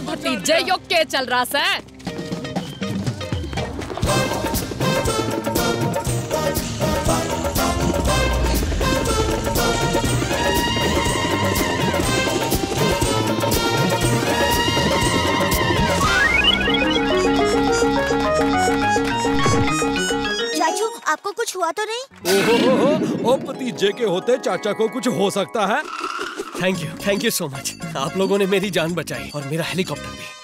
मेरा भतीजे यो के चल रहा से? चाचू आपको कुछ हुआ तो नहीं? ओहो ओ भतीजे के होते चाचा को कुछ हो सकता है? Thank you thank you so much आप लोगों ने मेरी जान बचाई और मेरा हेलीकॉप्टर भी।